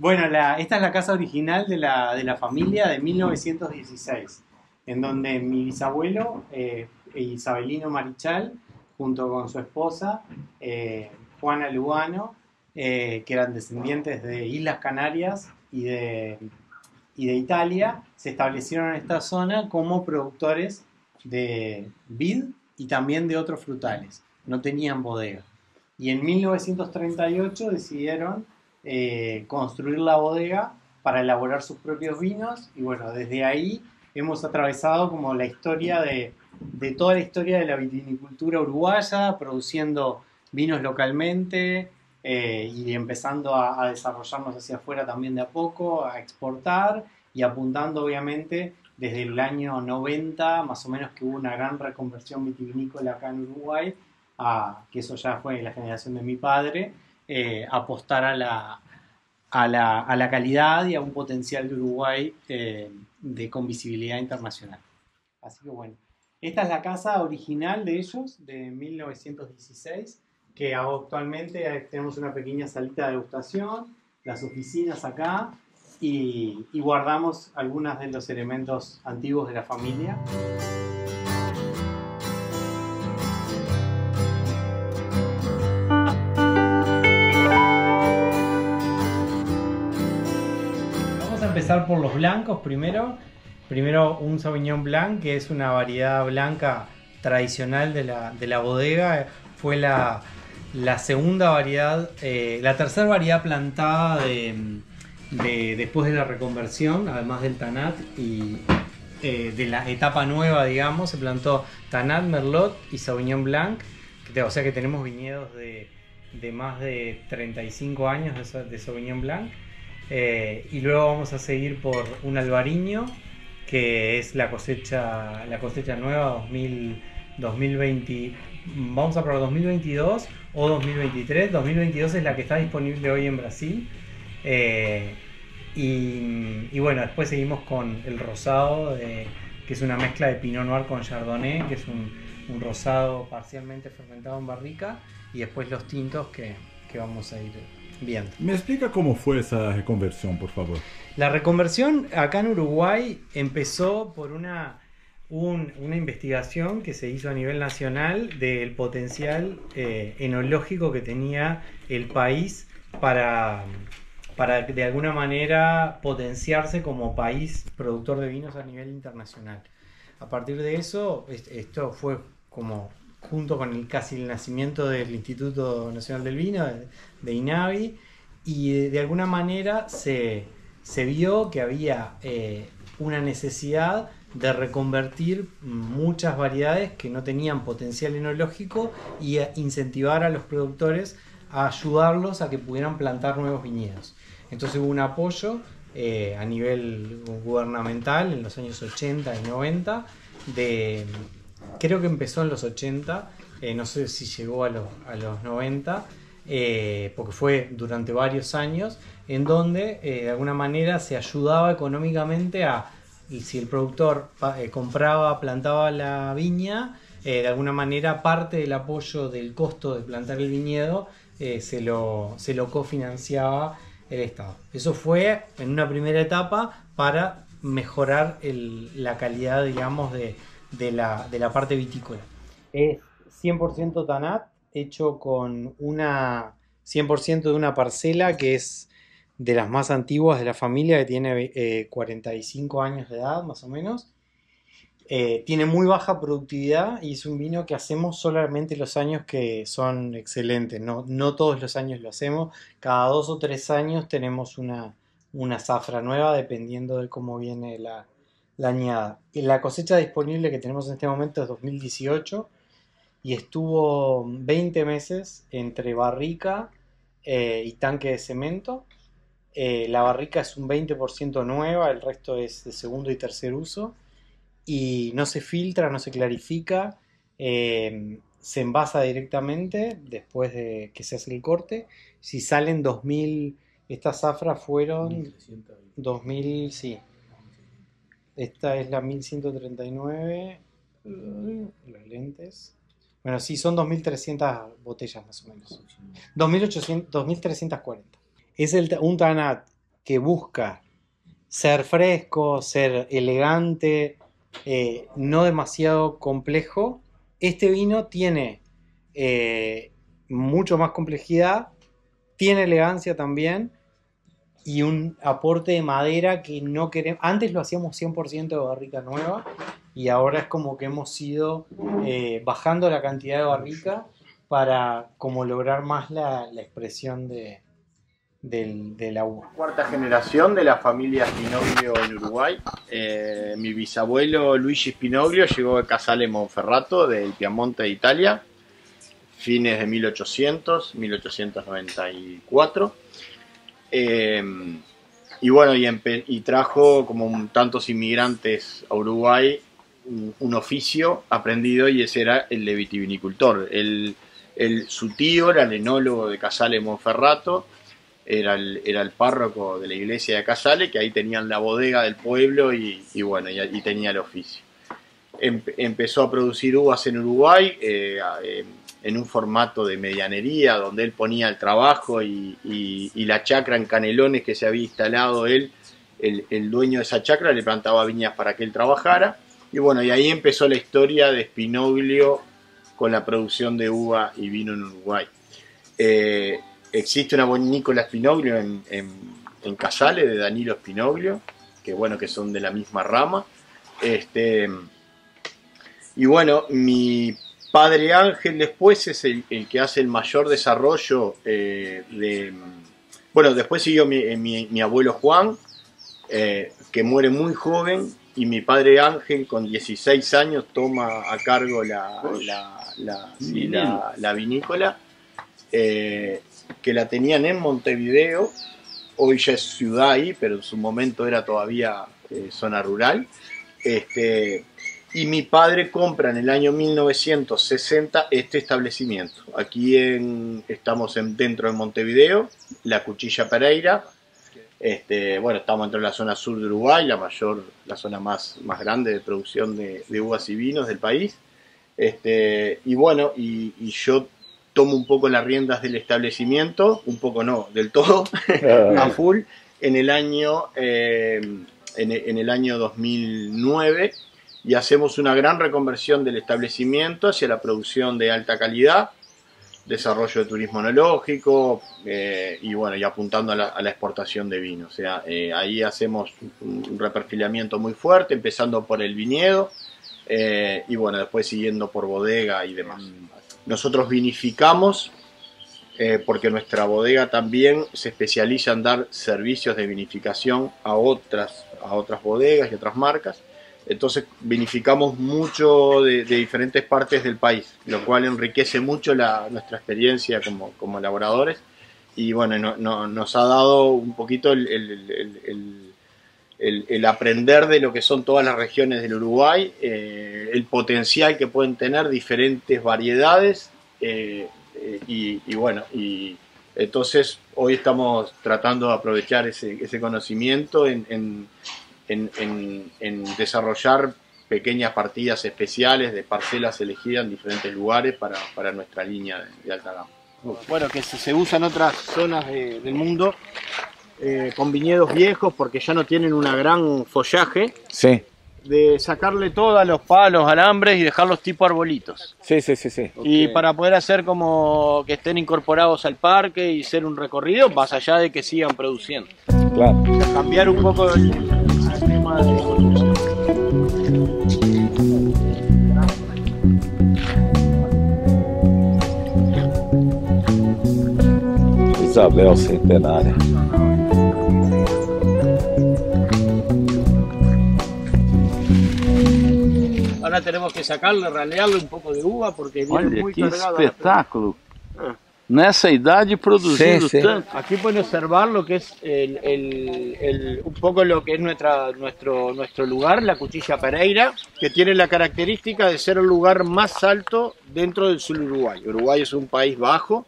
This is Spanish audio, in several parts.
Bueno, esta es la casa original de la, de la familia de 1916, en donde mi bisabuelo, eh, Isabelino Marichal, junto con su esposa, eh, Juana Lugano, eh, que eran descendientes de Islas Canarias y de, y de Italia, se establecieron en esta zona como productores de vid y también de otros frutales. No tenían bodega. Y en 1938 decidieron eh, construir la bodega para elaborar sus propios vinos. Y bueno, desde ahí hemos atravesado como la historia de, de toda la historia de la vitivinicultura uruguaya, produciendo vinos localmente eh, y empezando a, a, desarrollarnos hacia afuera también de a poco, a exportar y apuntando obviamente desde el año 90, más o menos que hubo una gran reconversión vitivinícola acá en Uruguay, a, que eso ya fue la generación de mi padre, eh, apostar a la, a, la, a la, calidad y a un potencial de Uruguay eh, de, con visibilidad internacional. Así que bueno, esta es la casa original de ellos, de 1916, que actualmente tenemos una pequeña salita de degustación, las oficinas acá, y, y guardamos algunos de los elementos antiguos de la familia. Empezar por los blancos primero. Primero un Sauvignon Blanc, que es una variedad blanca tradicional de la, de la bodega. Fue la, la segunda variedad, eh, la tercera variedad plantada de, de, después de la reconversión, además del Tanat y eh, de la etapa nueva, digamos. Se plantó Tanat, Merlot y Sauvignon Blanc. Que, o sea que tenemos viñedos de, de más de 35 años de, Sauvignon Blanc. Eh, y luego vamos a seguir por un albariño, que es la cosecha, la cosecha nueva 2000, 2020. Vamos a probar 2022 o 2023. 2022 es la que está disponible hoy en Brasil. Eh, y, bueno, después seguimos con el rosado, de, que es una mezcla de Pinot Noir con Chardonnay, que es un, un rosado parcialmente fermentado en barrica. Y después los tintos que, que vamos a ir Bien. ¿Me explica cómo fue esa reconversión, por favor? La reconversión acá en Uruguay empezó por una, un, una investigación que se hizo a nivel nacional del potencial eh, enológico que tenía el país para, para de alguna manera potenciarse como país productor de vinos a nivel internacional. A partir de eso, esto fue como junto con el, casi el nacimiento del Instituto Nacional del Vino, de, de INAVI, y de, alguna manera se, vio que había eh, una necesidad de reconvertir muchas variedades que no tenían potencial enológico y incentivar a los productores a ayudarlos a que pudieran plantar nuevos viñedos. Entonces hubo un apoyo eh, a nivel gubernamental en los años 80 y 90 de creo que empezó en los 80, eh, no sé si llegó a los, a los 90, eh, porque fue durante varios años, en donde eh, de alguna manera se ayudaba económicamente a, si el productor compraba, plantaba la viña, de alguna manera parte del apoyo del costo de plantar el viñedo se, lo, se lo cofinanciaba el Estado. Eso fue en una primera etapa para mejorar la calidad, digamos, de, de la, de la parte vitícola. Es 100% Tanat, hecho con una 100% de una parcela que es de las más antiguas de la familia, que tiene eh, 45 años de edad más o menos. Eh, tiene muy baja productividad y es un vino que hacemos solamente los años que son excelentes. No, no todos los años lo hacemos. Cada dos o tres años tenemos una, una zafra nueva dependiendo de cómo viene la, la añada. Y la cosecha disponible que tenemos en este momento es 2018 y estuvo 20 meses entre barrica eh, y tanque de cemento. Eh, la barrica es un 20% nueva, el resto es de segundo y tercer uso. Y no se filtra, no se clarifica, eh, se envasa directamente después de que se hace el corte. Si salen 2000, estas zafras fueron 2000, sí, esta es la 1139. Los lentes. Bueno, sí, son 2300 botellas más o menos. 2800, 2340. Es el, un Tanat que busca ser fresco, ser elegante, eh, no demasiado complejo, este vino tiene eh, mucho más complejidad, tiene elegancia también y un aporte de madera que no queremos. Antes lo hacíamos 100% de barrica nueva y ahora es como que hemos ido eh, bajando la cantidad de barrica para como lograr más la, la expresión de, del, de la uva. Cuarta generación de la familia Spinoglio en Uruguay. Eh, mi bisabuelo Luigi Spinoglio llegó de Casale Monferrato, del Piamonte de Italia, fines de 1800, 1894. Eh, y bueno, y, trajo como tantos inmigrantes a Uruguay un, oficio aprendido y ese era el de vitivinicultor. El, su tío era el enólogo de Casale Monferrato, era el, era el párroco de la iglesia de Casale, que ahí tenían la bodega del pueblo y, bueno, y, tenía el oficio. Em- empezó a producir uvas en Uruguay eh, eh, en un formato de medianería, donde él ponía el trabajo y, la chacra en Canelones que se había instalado él, el, dueño de esa chacra le plantaba viñas para que él trabajara. Y bueno, y ahí empezó la historia de Spinoglio con la producción de uva y vino en Uruguay. Eh, existe una bonícola Spinoglio en, en, en Casale de Danilo Spinoglio, que bueno, que son de la misma rama. Este, y bueno, mi padre Ángel después es el, el que hace el mayor desarrollo eh, de... Bueno, después siguió mi, eh, mi- mi abuelo Juan, eh, que muere muy joven, y mi padre Ángel con 16 años toma a cargo la, la, la- sí, la- la vinícola, eh, que la tenían en Montevideo, hoy ya es ciudad ahí, pero en su momento era todavía zona rural. Este, y mi padre compra en el año 1960 este establecimiento. Aquí en, estamos en- dentro de Montevideo, la Cuchilla Pereira. Este, bueno, estamos dentro de la zona sur de Uruguay, la mayor, la zona más, más grande de producción de, de uvas y vinos del país. Este, y bueno, y, y yo tomo un poco las riendas del establecimiento, un poco no, del todo, a full, en el año, eh, en, en el año 2009 y hacemos una gran reconversión del establecimiento hacia la producción de alta calidad, desarrollo de turismo enológico eh, y bueno, y apuntando a la, exportación de vino. O sea, eh, ahí hacemos un, reperfilamiento muy fuerte, empezando por el viñedo eh, y bueno, después siguiendo por bodega y demás. Nosotros vinificamos porque nuestra bodega también se especializa en dar servicios de vinificación a otras, a otras bodegas y otras marcas. Entonces vinificamos mucho de, de diferentes partes del país, lo cual enriquece mucho nuestra experiencia como, como elaboradores y bueno, no- no- nos ha dado un poquito el, el- aprender de lo que son todas las regiones del Uruguay, eh, el potencial que pueden tener diferentes variedades eh, eh, y, bueno, y entonces hoy estamos tratando de aprovechar ese, conocimiento en, en- en- en- en desarrollar pequeñas partidas especiales de parcelas elegidas en diferentes lugares para, para nuestra línea de, de alta gama. Bueno, que se, se usa en otras zonas de- del mundo eh, con viñedos viejos porque ya no tienen una gran follaje, Sí, de sacarle todos los palos, alambres y dejarlos tipo arbolitos. sí, sí, sí, sí. Y para poder hacer como que estén incorporados al parque y ser un recorrido, más allá de que sigan produciendo. Claro. O sea, cambiar un poco el, Isabel Centenária. Ahora tenemos que sacarle, ralearle un poco de uva porque viene Olha muy que cargada. espetáculo. Ah. Nessa idade produzindo Sim, sim. tanto. Aquí pueden observar lo que es el, el- el- un poco lo que es nuestra, nuestro, nuestro lugar, la Cuchilla Pereira, que tiene la característica de ser el lugar más alto dentro del sur Uruguay. Uruguay es un país bajo.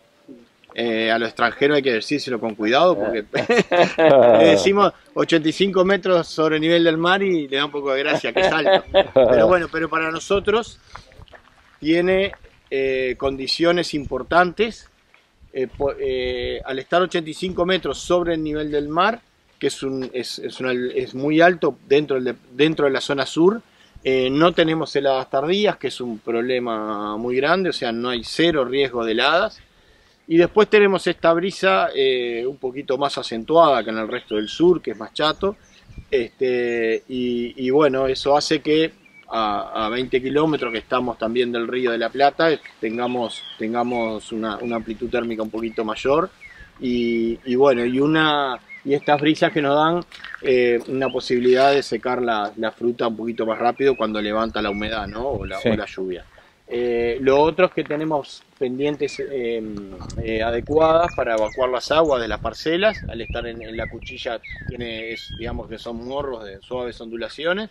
eh, a los extranjeros hay que decírselo con cuidado porque le decimos 85 metros sobre el nivel del mar y le da un poco de gracia que es alto. Pero bueno, pero para nosotros tiene eh, condiciones importantes. Eh, eh, al estar 85 metros sobre el nivel del mar, que es, es, muy alto dentro, del- dentro de la zona sur. Eh, no tenemos heladas tardías, que es un problema muy grande, o sea, no hay cero riesgo de heladas. Y después tenemos esta brisa un poquito más acentuada que en el resto del sur, que es más chato. Este, y bueno, eso hace que a, a 20 kilómetros que estamos también del río de la Plata tengamos, tengamos una, una amplitud térmica un poquito mayor. Y, y bueno, y, una, y estas brisas que nos dan eh, una posibilidad de secar la, la fruta un poquito más rápido cuando levanta la humedad ¿no? o, la, Sí. o la lluvia. Eh, lo otro es que tenemos pendientes eh, eh, adecuadas para evacuar las aguas de las parcelas. Al estar en, en la cuchilla, tiene, es, digamos que son morros de suaves ondulaciones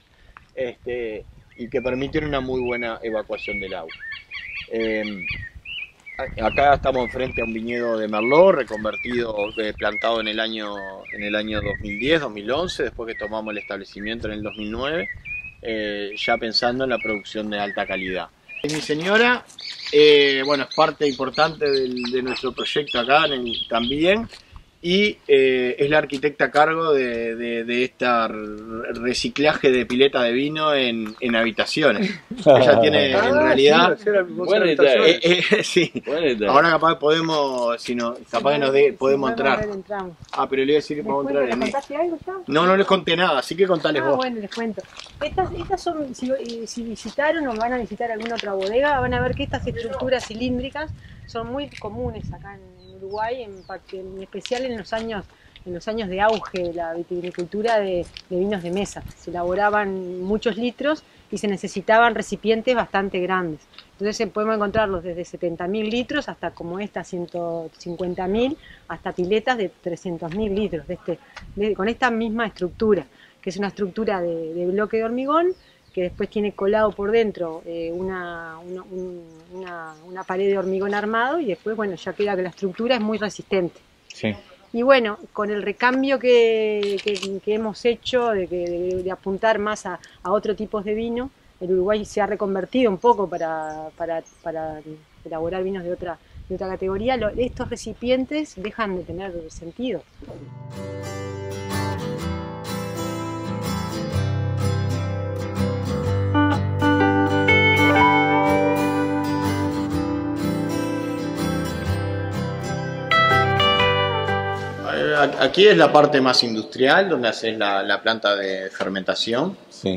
este, y que permiten una muy buena evacuación del agua. Eh, acá estamos enfrente a un viñedo de Merlot reconvertido, eh, plantado en el año en el año 2010, 2011, después que tomamos el establecimiento en el 2009, eh, ya pensando en la producción de alta calidad. Mi señora, bueno, es parte importante de nuestro proyecto acá también y eh, es la arquitecta a cargo de, de, de este reciclaje de pileta de vino en, en habitaciones. Ella tiene, en realidad, Buena idea. eh, eh, sí, Buena idea. ahora capaz podemos, si no, capaz que nos dé- podemos Sí, entrar. ver, entramos. Ah, pero le iba a decir que ¿Les podemos entrar ¿Les en algo ya? No, no les conté nada, así que contales Ah, vos. bueno, les cuento. Estas, estas son, si, eh, si visitaron o van a visitar alguna otra bodega, van a ver que estas estructuras cilíndricas son muy comunes acá en En, especial en los años de auge de la vitivinicultura de, vinos de mesa. Se elaboraban muchos litros y se necesitaban recipientes bastante grandes. Entonces eh, podemos encontrarlos desde 70.000 litros hasta como esta 150.000, hasta piletas de 300.000 litros, de este, con esta misma estructura, que es una estructura de bloque de hormigón que después tiene colado por dentro eh, una, una, un- una- una pared de hormigón armado y después, bueno, ya queda que la estructura es muy resistente. Sí. Y bueno, con el recambio que, que- que hemos hecho de, de- de apuntar más a, a otro tipo de vino, el Uruguay se ha reconvertido un poco para, para- para elaborar vinos de otra, de otra categoría. Lo- estos recipientes dejan de tener sentido. Aquí es la parte más industrial, donde haces la, la planta de fermentación. Sí.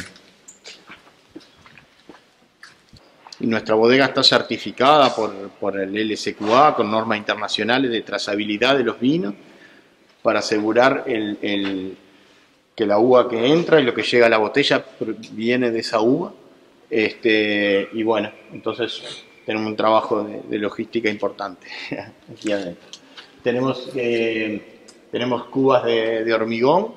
Y nuestra bodega está certificada por, por el LSQA con normas internacionales de trazabilidad de los vinos para asegurar el, el- que la uva que entra y lo que llega a la botella viene de esa uva. Este, y bueno, entonces tenemos un trabajo de, de logística importante aquí adentro. Tenemos, eh, tenemos cubas de, de hormigón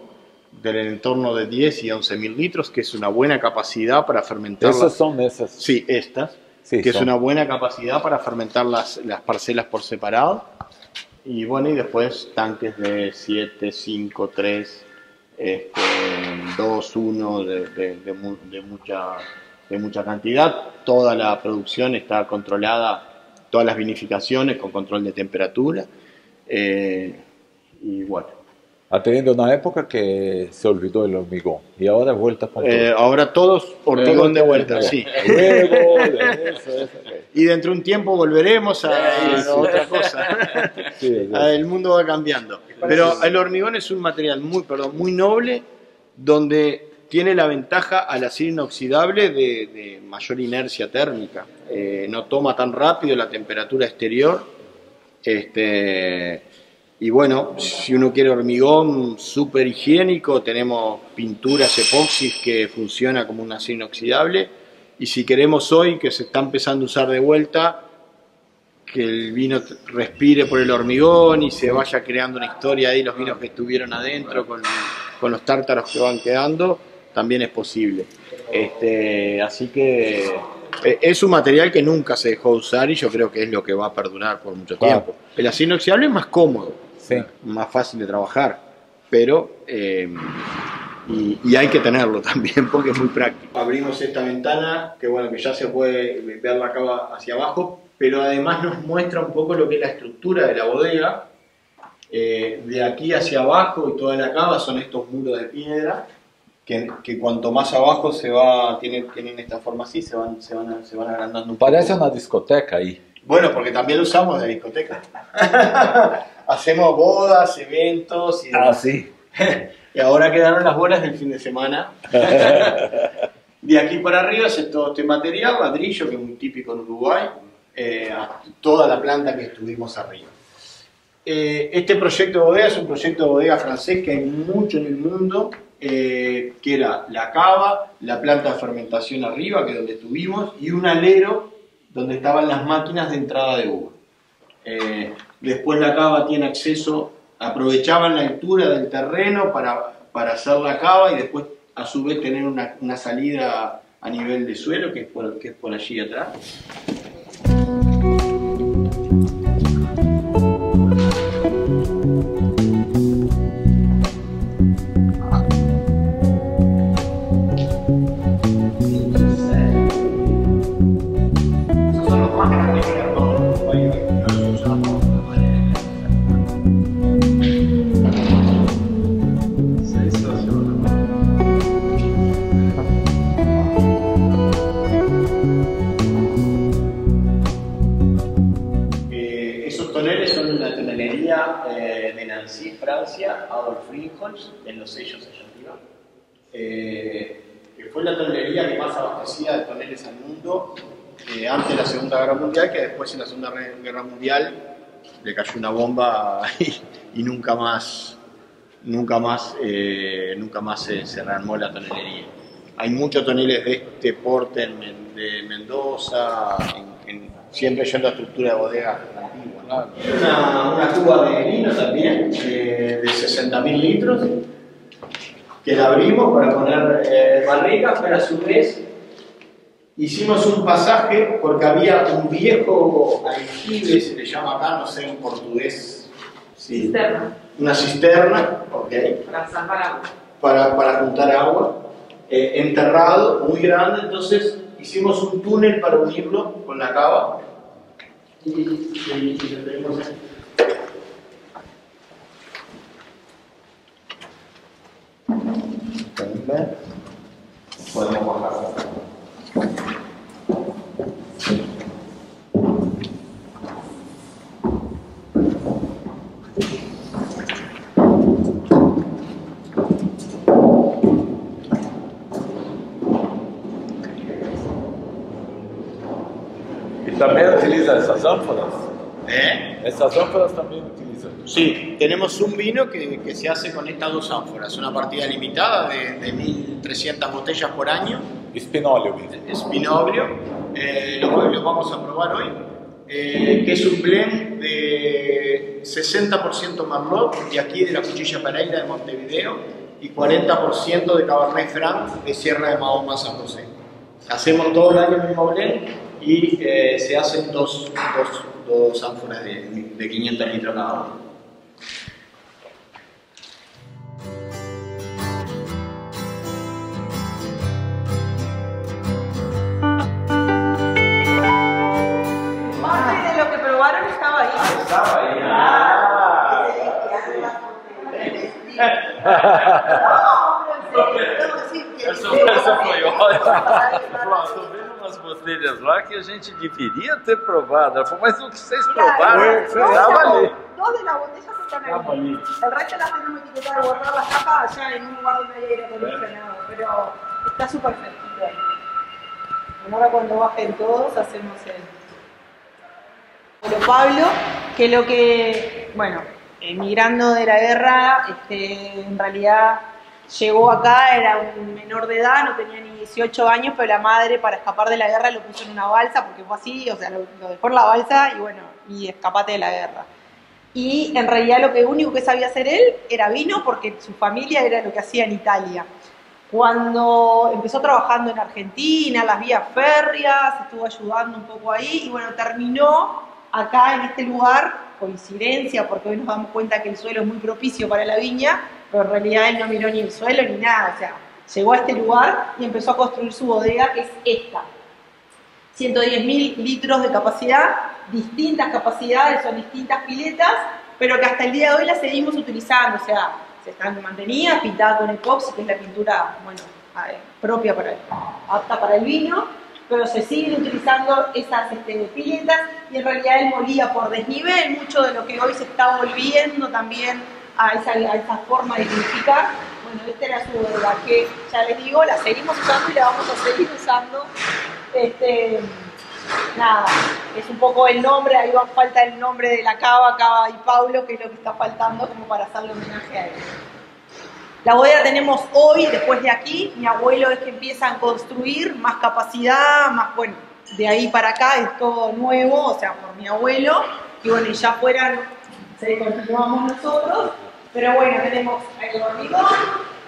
del entorno de 10 y 11 mil litros, que es una buena capacidad para fermentar. Esas son esas. Sí, estas Sí, que es son. una buena capacidad para fermentar las, las parcelas por separado. Y bueno, y después tanques de 7, 5, 3, este, 2, 1, de, de- de de mucha, de mucha cantidad. Toda la producción está controlada, todas las vinificaciones con control de temperatura. Eh, y bueno, Ha tenido una época que se olvidó el hormigón y ahora vuelta con eh, ahora todos hormigón de vuelta, sí. De eso, eso. Y dentro de un tiempo volveremos a, Sí, sí. a otra cosa. Sí, sí. El mundo va cambiando. Pero el hormigón es un material muy, perdón, muy noble, donde tiene la ventaja al acero inoxidable de, de mayor inercia térmica. Eh, no toma tan rápido la temperatura exterior. Este, y bueno, si uno quiere hormigón súper higiénico, tenemos pinturas epoxis que funciona como un acero inoxidable. Y si queremos hoy, que se está empezando a usar de vuelta, que el vino respire por el hormigón y se vaya creando una historia ahí, los vinos que estuvieron adentro con, con los tártaros que van quedando, también es posible. Este, así que eh, es un material que nunca se dejó de usar y yo creo que es lo que va a perdurar por mucho Claro. tiempo. El acero inoxidable es más cómodo, Sí. más fácil de trabajar, pero eh, y, y hay que tenerlo también porque es muy práctico. Abrimos esta ventana que bueno que ya se puede ver la cava hacia abajo, pero además nos muestra un poco lo que es la estructura de la bodega, Eh, de aquí hacia abajo y toda la cava son estos muros de piedra que, que cuanto más abajo se va, tienen, tienen esta forma así, se van, se van, se van agrandando un poco. Parece una discoteca ahí. Bueno, porque también lo usamos de discoteca. Hacemos bodas, eventos y demás. sí. Y ahora quedaron las bolas del fin de semana. De aquí para arriba es todo este material, ladrillo, que es muy típico en Uruguay, eh, toda la planta que estuvimos arriba. Eh, este proyecto de bodega es un proyecto de bodega francés que hay mucho en el mundo, eh, que era la cava, la planta de fermentación arriba, que es donde estuvimos, y un alero donde estaban las máquinas de entrada de uva. Eh, después la cava tiene acceso, aprovechaban la altura del terreno para, para hacer la cava y después a su vez tener una, una salida a nivel de suelo, que es por, que es por allí atrás. De toneles al mundo eh, antes de la Segunda Guerra Mundial, que después en la Segunda Guerra Mundial le cayó una bomba y, nunca más, nunca más, eh, nunca más se, se rearmó la tonelería. Hay muchos toneles de este porte en Mendoza, en- en- siempre yendo a estructura de bodega antigua. Una, una cuba de vino también, de, de 60.000 litros, que la abrimos para poner eh, barricas, pero a su vez hicimos un pasaje porque había un viejo aljibe, se le llama acá, no sé en portugués, sí, Cisterna, una cisterna, ok, para salvar agua. para, para juntar agua, eh, enterrado, muy grande, entonces hicimos un túnel para unirlo con la cava y, y- y lo tenemos ahí. ¿Pueden ver? Podemos bajar. Y también utiliza esas ánforas. ¿Eh? Esas ánforas también utilizan. Sí, tenemos un vino que, que se hace con estas dos ánforas, una partida limitada de, de 1.300 botellas por año, Espinóleo mismo. es Pinobrio, eh, lo, lo vamos a probar hoy, eh, que es un blend de 60% Merlot de aquí de la Cuchilla Pereira de Montevideo y 40% de Cabernet Franc de Sierra de Mahoma San José. Hacemos todo el año el mismo blend y eh, se hacen dos, dos, dos ánforas de, de 500 litros cada uno. Estaba ahí. Estaba ahí. Essa, essa foi ótima. Tô vendo umas botelhas lá que a gente deveria ter provado. Ela falou, mas o que vocês provaram estava ali. Dos de las botellas están ahí. El resto las tenemos etiquetadas, guardar las tapas allá en un lugar donde hay aire acondicionado. Pero está súper fresquito ahí. Ahora cuando bajen todos hacemos el. Pablo, que lo que, bueno, emigrando de la guerra, este, en realidad llegó acá, era un menor de edad, no tenía ni 18 años, pero la madre para escapar de la guerra lo puso en una balsa, porque fue así, o sea, lo, lo dejó en la balsa y bueno, y escapate de la guerra. Y en realidad lo que único que sabía hacer él era vino, porque su familia era lo que hacía en Italia. Cuando empezó trabajando en Argentina, las vías férreas, estuvo ayudando un poco ahí y bueno, terminó acá en este lugar, coincidencia, porque hoy nos damos cuenta que el suelo es muy propicio para la viña, pero en realidad él no miró ni el suelo ni nada, o sea, llegó a este lugar y empezó a construir su bodega, que es esta. 110.000 litros de capacidad, distintas capacidades, son distintas piletas, pero que hasta el día de hoy la seguimos utilizando, o sea, se están mantenidas, pintadas con epoxi, que es la pintura, bueno, eh, propia para apta para el vino, pero se siguen utilizando esas este, y en realidad él molía por desnivel, mucho de lo que hoy se está volviendo también a esa, a esa forma de vinificar. Bueno, esta era su bodega, que ya les digo, la seguimos usando y la vamos a seguir usando. Este, nada, es un poco el nombre, ahí va falta el nombre de la cava, Cava y Paulo, que es lo que está faltando como para hacerle homenaje a él. La bodega tenemos hoy, después de aquí, mi abuelo es que empieza a construir más capacidad, más, bueno, de ahí para acá es todo nuevo, o sea, por mi abuelo, y bueno, y ya fueran, se continuamos nosotros, pero bueno, tenemos el hormigón,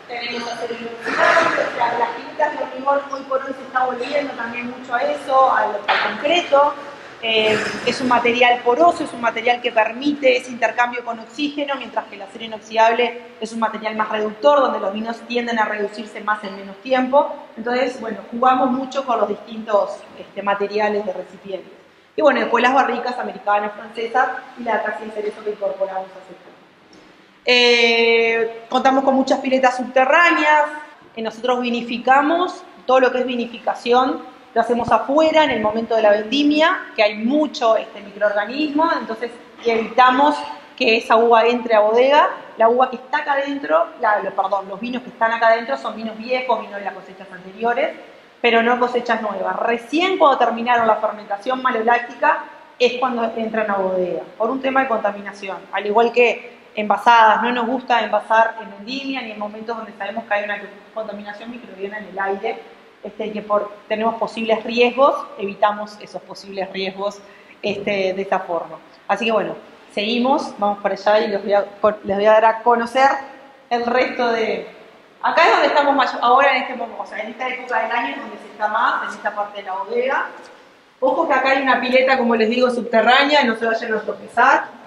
tenemos acero inoxidable, o sea, las quintas de hormigón hoy por hoy se está volviendo también mucho a eso, al, al concreto, eh, es un material poroso, es un material que permite ese intercambio con oxígeno, mientras que el acero inoxidable es un material más reductor, donde los vinos tienden a reducirse más en menos tiempo. Entonces, bueno, jugamos mucho con los distintos este, materiales de recipientes. Y bueno, después las barricas americanas, francesas y la casi en cerezo que incorporamos hace poco. Eh, contamos con muchas piletas subterráneas, que nosotros vinificamos, todo lo que es vinificación lo hacemos afuera en el momento de la vendimia, que hay mucho este microorganismo, entonces evitamos que esa uva entre a bodega. La uva que está acá adentro, la, perdón, los vinos que están acá adentro son vinos viejos, vinos de las cosechas anteriores, pero no cosechas nuevas. Recién cuando terminaron la fermentación maloláctica es cuando entran a bodega, por un tema de contaminación. Al igual que envasadas, no nos gusta envasar en vendimia ni en momentos donde sabemos que hay una contaminación microbiana en el aire este, que por, tenemos posibles riesgos, evitamos esos posibles riesgos este, de esta forma. Así que bueno, seguimos, vamos para allá y les voy, a, les voy a dar a conocer el resto de... Acá es donde estamos ahora en este momento, o sea, en esta época del año es donde se está más, en esta parte de la bodega. Ojo que acá hay una pileta, como les digo, subterránea, no se vayan a tropezar.